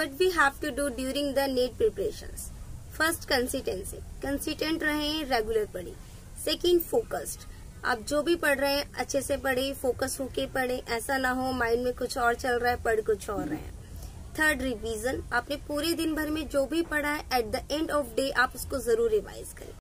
What we have to do during the NEET preparation first consistency consistent रहे regular पढ़ी. Second focused आप जो भी पढ़ रहे हैं, अच्छे से पढ़े फोकस होके पढ़े. ऐसा ना हो माइंड में कुछ और चल रहा है, पढ़ कुछ और रहे हैं. थर्ड रिवीजन आपने पूरे दिन भर में जो भी पढ़ा है at the end of day आप उसको ज़रूर रिवाइज करें.